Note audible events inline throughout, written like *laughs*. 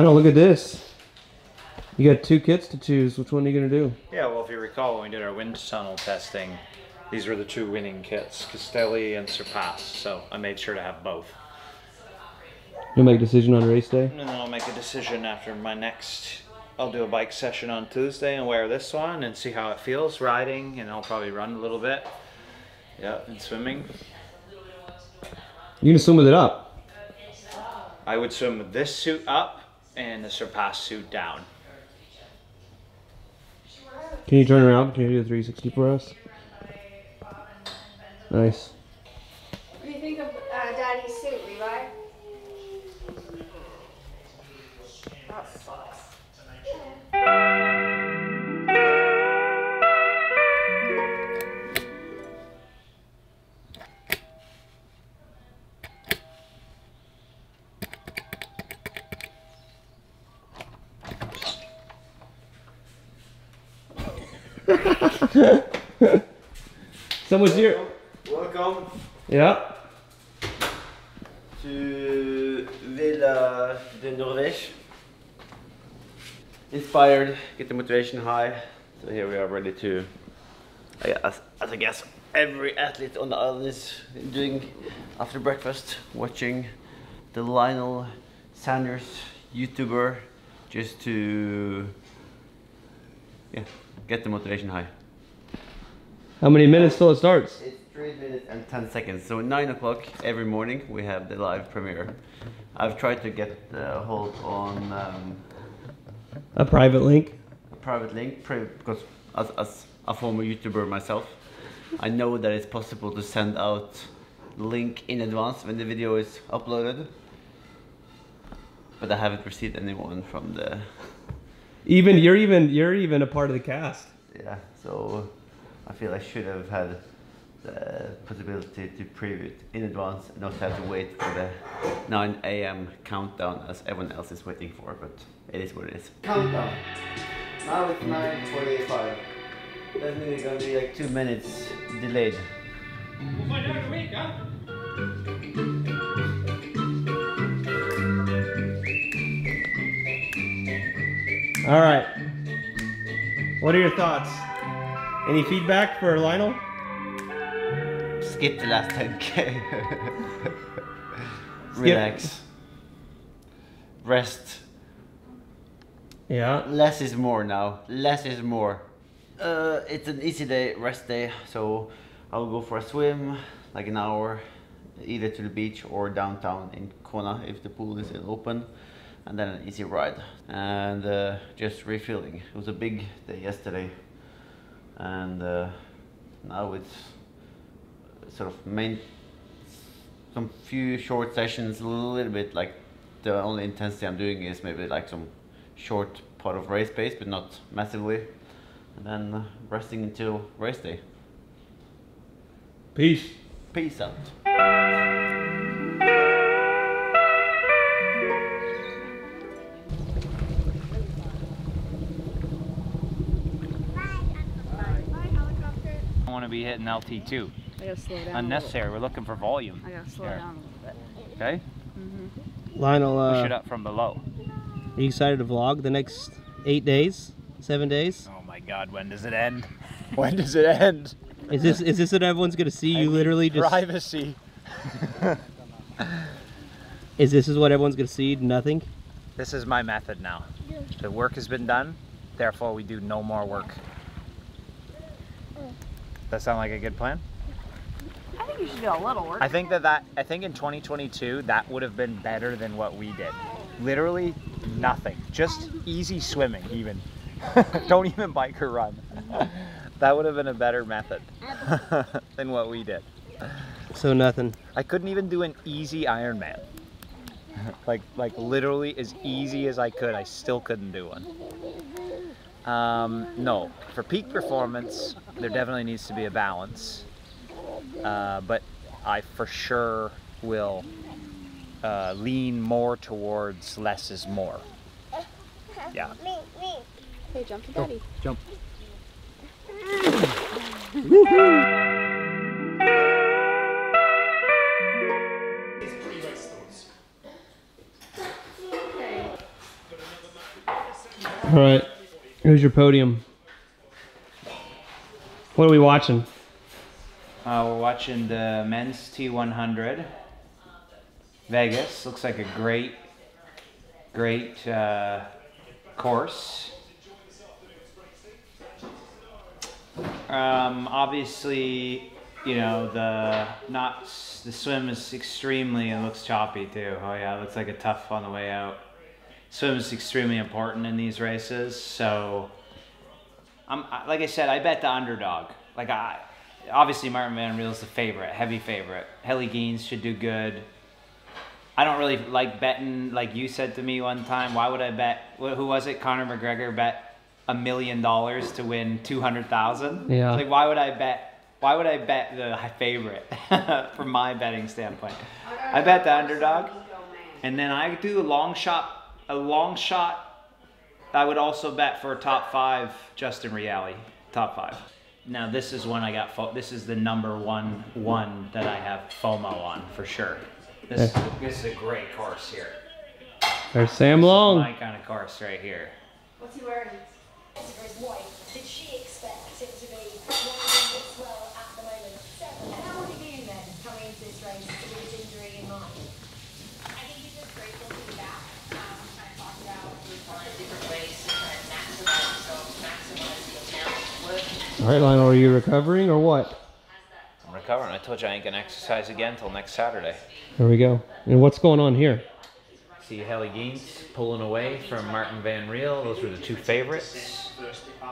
Don't look at this. You got two kits to choose. Which one are you gonna do? Yeah, well, if you recall when we did our wind tunnel testing, these were the two winning kits, Castelli and Surpass. So I made sure to have both. You'll make a decision on race day. And then I'll make a decision after my next. I'll do a bike session on Tuesday and wear this one and see how it feels riding, and I'll probably run a little bit. Yeah, and swimming. You can swim with it up. I would swim with this suit up and the Surpass suit down. Can you turn around? Can you do the 360 for us? Nice. *laughs* Someone's here. Welcome Yeah. to Villa de Norvège. Inspired, get the motivation high. So here we are ready to, I guess, as, as I guess every athlete on the island is doing after breakfast, watching the Lionel Sanders YouTuber just to yeah, get the motivation high. How many minutes till it starts? It's 3 minutes and 10 seconds. So 9 o'clock every morning we have the live premiere. I've tried to get a hold on um, A private link. a private link pri- because as, as a former YouTuber myself, I know that it's possible to send out the link in advance when the video is uploaded. But I haven't received anyone from the Even you're even you're even a part of the cast. yeah, so I feel I should have had the possibility to preview it in advance and not have to wait for the 9 a.m. countdown as everyone else is waiting for, but it is what it is. Countdown. Now it's 9.45. That means it's gonna be like two minutes delayed. All right. What are your thoughts? Any feedback for Lionel? Skip the last 10k. *laughs* Relax. Rest. Yeah. Less is more now. Less is more. Uh, it's an easy day, rest day, so I'll go for a swim, like an hour, either to the beach or downtown in Kona if the pool is open, and then an easy ride. And uh, just refilling. It was a big day yesterday, and uh, now it's sort of main some few short sessions, a little bit like the only intensity I'm doing is maybe like some short part of race pace, but not massively. And then resting until race day. Peace. Peace out. I want to be hitting LT2. I gotta slow down. Unnecessary. We're looking for volume. I gotta slow Here. down a little bit. Okay? Lionel, Push it uh, up from below. are you excited to vlog the next eight days, seven days? Oh my god, when does it end? *laughs* When does it end? Is this is this what everyone's gonna see? You literally just Privacy. is this is what everyone's gonna see? Nothing. This is my method now. The work has been done, therefore we do no more work. That sound like a good plan? I think you should do a little work. I think that that I think in 2022 that would have been better than what we did. Literally nothing. Just easy swimming even. *laughs* Don't even bike or run. *laughs* that would have been a better method *laughs* than what we did. So nothing. I couldn't even do an easy Ironman. like like literally as easy as I could, I still couldn't do one. Um, no, for peak performance, there definitely needs to be a balance. Uh, but I for sure will uh, lean more towards less is more. Yeah. Hey, jump to daddy. Oh, jump. All right. Here's your podium. What are we watching? Uh, we're watching the men's T100. Vegas looks like a great, great uh, course. Um, obviously, you know the not the swim is extremely and looks choppy too. Oh yeah, looks like a tough on the way out. Swim is extremely important in these races, so I'm like I said, I bet the underdog. Like I, obviously Marten Van Riel's the favorite, heavy favorite. Jelle Geens should do good. I don't really like betting. Like you said to me one time, why would I bet? wh- Who was it? Conor McGregor bet a million dollars to win two hundred thousand. Yeah. Like why would I bet? Why would I bet the favorite *laughs* from my betting standpoint? I bet the underdog, and then I do a long shot. A long shot. I would also bet for a top five Justin Riele. Top five. Now this is one I got. Fo- this is the number one one that I have FOMO on for sure. This this is a great course here. There's Sam Long. My kind of course right here. What's he wearing? his wife, did she expect it to be running this well at the moment? And how would he been then, coming into this race with his injury in mind? I think he's just grateful to be back. Um, kind of talked about Find different ways to try and maximize yourself, maximize the amount of work All right, Lionel, are you recovering or what? I'm recovering. I told you I ain't gonna exercise again until next Saturday. There we go. And what's going on here? See Jelle Geens pulling away from Marten Van Riel. Those were the two favorites.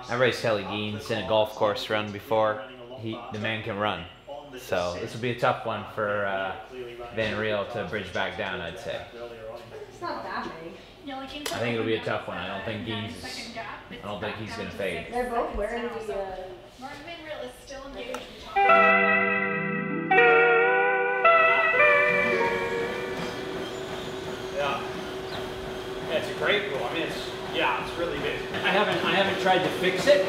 I raced Jelle Geens in a golf course run before. He, the man can run. So this will be a tough one for uh, Van Riel to bridge back down, I'd say. It's not that big. you know, like I think it'll be a tough one. I don't think Geens is, second gap. I don't think he's gonna fade. They're both wearing the, uh, Marten Van is still engaged in talking. Yeah. Yeah, it's a great rule. I mean, it's yeah, it's really good. I haven't I haven't tried to fix it.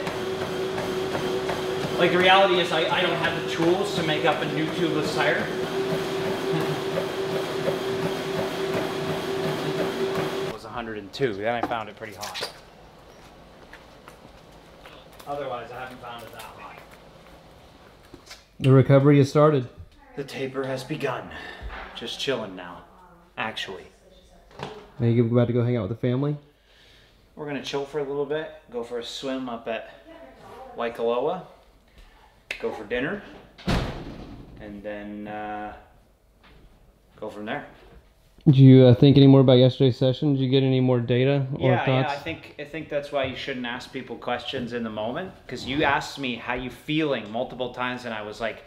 Like the reality is, I, I don't have the tools to make up a new tubeless tire. it was 102. Then I found it pretty hot. Otherwise, I haven't found it that hot. The recovery has started. The taper has begun. Just chilling now, actually. Are you about to go hang out with the family? We're gonna chill for a little bit, go for a swim up at Waikoloa, go for dinner, and then uh, go from there. Did you uh, think any more about yesterday's session? Did you get any more data or yeah, thoughts? yeah. I think I think that's why you shouldn't ask people questions in the moment because you asked me how you feeling multiple times, and I was like,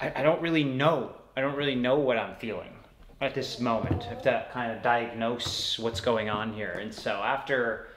I, I don't really know. I don't really know what I'm feeling at this moment. I have to kind of diagnose what's going on here, and so after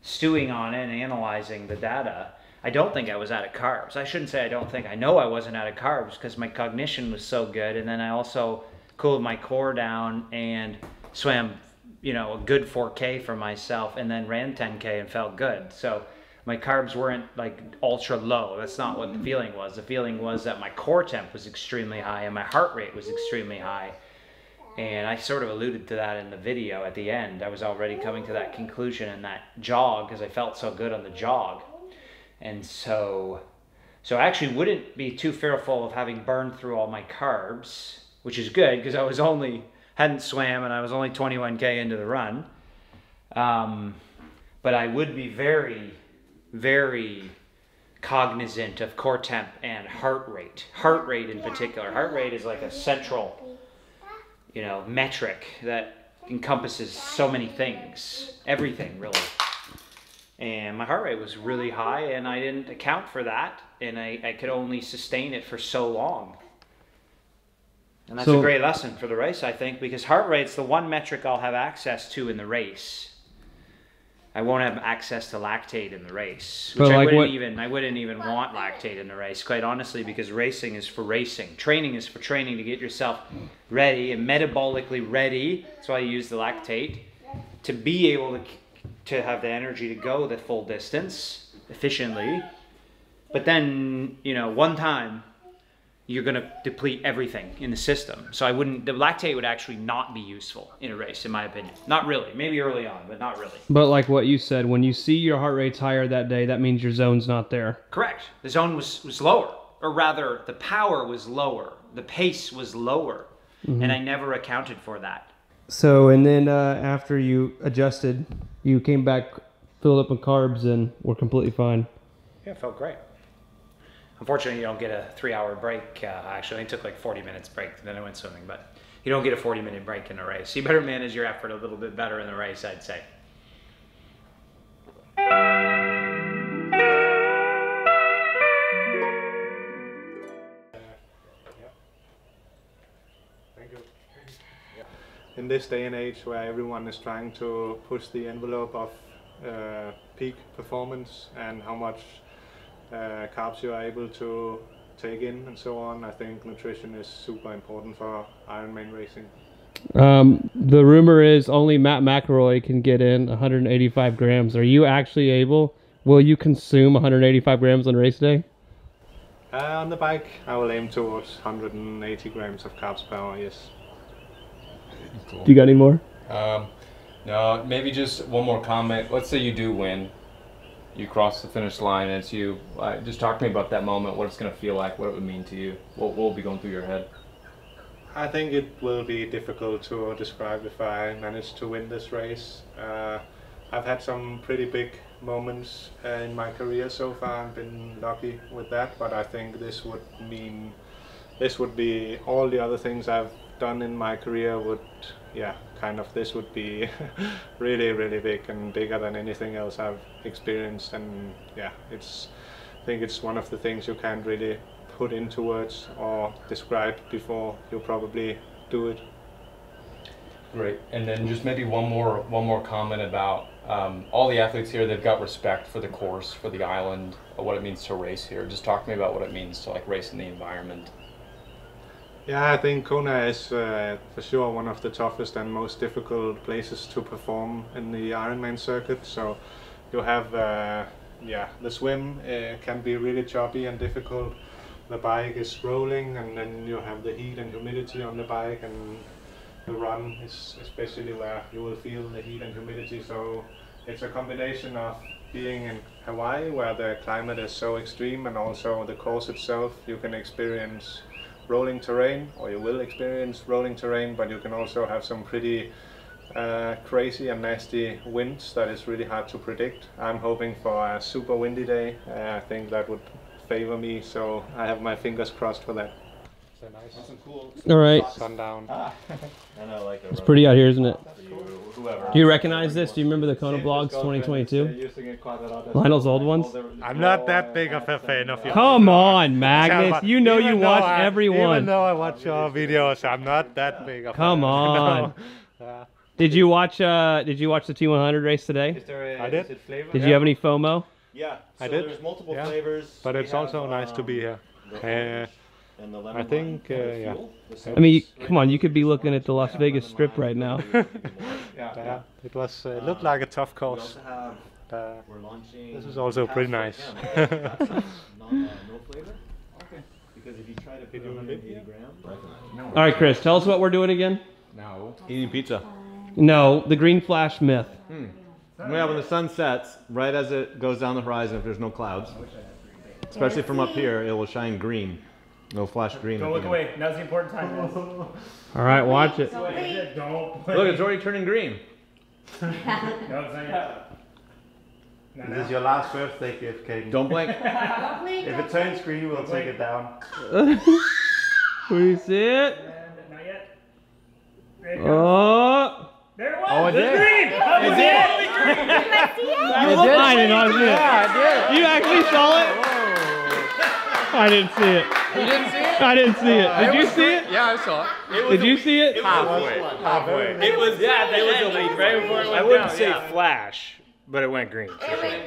stewing on it and analyzing the data, I don't think I was out of carbs. I shouldn't say I don't think. I know I wasn't out of carbs because my cognition was so good, and then I also cooled my core down and swam, you know, a good 4K for myself, and then ran 10K and felt good. So my carbs weren't like ultra low. That's not what the mm. feeling was. The feeling was that my core temp was extremely high and my heart rate was extremely high. And I sort of alluded to that in the video at the end. I was already coming to that conclusion in that jog because I felt so good on the jog. And so so I actually wouldn't be too fearful of having burned through all my carbs, which is good because I was only hadn't swam and I was only 21k into the run. Um, but I would be very, very cognizant of core temp and heart rate. Heart rate in particular. Heart rate is like a central, you know, metric that encompasses so many things, everything really. And my heart rate was really high, and I didn't account for that, and I, I could only sustain it for so long. And that's So- a great lesson for the race, I think, because heart rate's the one metric I'll have access to in the race. I won't have access to lactate in the race, which But I wouldn't what- even I wouldn't even want lactate in the race, quite honestly, because racing is for racing. Training is for training to get yourself ready and metabolically ready. That's why you use the lactate to be able to to have the energy to go the full distance efficiently. But then, you know, one time you're going to deplete everything in the system. So I wouldn't, the lactate would actually not be useful in a race, in my opinion. Not really. Maybe early on, but not really. But like what you said, when you see your heart rate's higher that day, that means your zone's not there. Correct. The zone was, was lower, or rather, the power was lower, the pace was lower, and I never accounted for that. So, and then uh, after you adjusted, you came back, filled up on carbs, and were completely fine. Yeah, it felt great. Unfortunately, you don't get a three-hour break. Uh, actually, I took like 40 minutes break, then I went swimming. But you don't get a 40-minute break in a race. You better manage your effort a little bit better in the race, I'd say. in this day and age where everyone is trying to push the envelope of uh, peak performance and how much uh, carbs you are able to take in and so on, I think nutrition is super important for Ironman racing. Um, the rumor is only Matt McElroy can get in 185 grams. Are you actually able? Will you consume 185 grams on race day? Uh, on the bike, I will aim towards 180 grams of carbs per hour, yes. Do you got any more? Um, no, maybe just one more comment. Let's say you do win, you cross the finish line, and it's you. Uh, just talk to me about that moment. What it's going to feel like. What it would mean to you. What, will be going through your head? I think it will be difficult to describe if I manage to win this race. Uh, I've had some pretty big moments uh, in my career so far. I've been lucky with that, but I think this would mean this would be all the other things I've done in my career would, yeah, kind of this would be *laughs* really, really big and bigger than anything else I've experienced. And yeah, it's I think it's one of the things you can't really put into words or describe before you probably do it. Great. And then just maybe one more one more comment about um, all the athletes here. They've got respect for the course, for the island, what it means to race here. Just talk to me about what it means to like race in the environment. Yeah, I think Kona is uh, for sure one of the toughest and most difficult places to perform in the Ironman circuit. So you have, uh, yeah, the swim uh, can be really choppy and difficult. The bike is rolling, and then you have the heat and humidity on the bike, and the run is especially where you will feel the heat and humidity. So it's a combination of being in Hawaii, where the climate is so extreme, and also the course itself. You can experience rolling terrain, or you will experience rolling terrain, but you can also have some pretty uh, crazy and nasty winds that is really hard to predict. I'm hoping for a super windy day. Uh, I think that would favor me, so I have my fingers crossed for that. So nice. And cool. All right. Sundown. It's pretty out here, isn't it? Do you recognize this? Do you remember the Kona Vlogs 2022? Lionel's old ones? I'm not that big of a fan of yours. Come on, Magnus. You know you watch I- every Even though I watch your videos, I'm not that big of Come a *laughs* on. *laughs* No. Did you watch uh did you watch the T100 race today? I did. Did you have any FOMO? Yeah, I did. there's multiple Yeah. flavors. But We it's have, also nice to be um, here. Uh, and the lemon I think, lime uh, yeah. fuel. I mean, you, come on, you could be looking at the Las Vegas Strip right now. *laughs* maybe more. yeah, it was. Uh, it looked like a tough We course. also have, Uh, we're launching. This is also pretty nice. them. *laughs* no, uh, no flavor. Okay. Because if you try to put Did you 180 want grams, All right, Chris, tell us what we're doing again. No. Eating pizza. No, the green flash myth. Yeah, when the sun sets, right as it goes down the horizon, if there's no clouds, especially from up here, it will shine green. It'll flash green. at look away. Now's the important time. *laughs* All right, watch it. Don't. Look, it's already turning green. *laughs* No, it's not yet. This is your last birthday gift, Caden. Don't blink. If it turns green, we'll take it down. *laughs* we see it. Not yet. There Oh. There it was. Oh, it did. green. That was did. only green. You look I did not see it. Yeah, I did. You actually saw it? I didn't see it. You didn't see it? I didn't see it. Uh, Did you see it? Yeah, I saw it. Did you see it? Halfway. Halfway. It was yeah. There was a leak right before it went I wouldn't down, say yeah. flash, but it went green.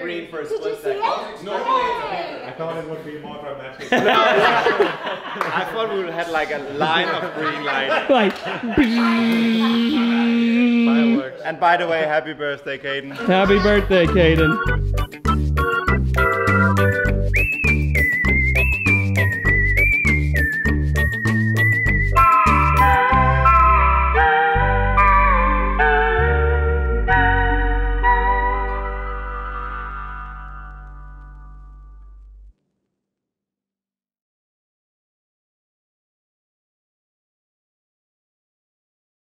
green for a Did you split see second. it? I thought it would be more dramatic. *laughs* I thought we would have like a line of green light. *laughs* Like, Fireworks. *laughs* And by the way, happy birthday, Caden. happy birthday, Caden.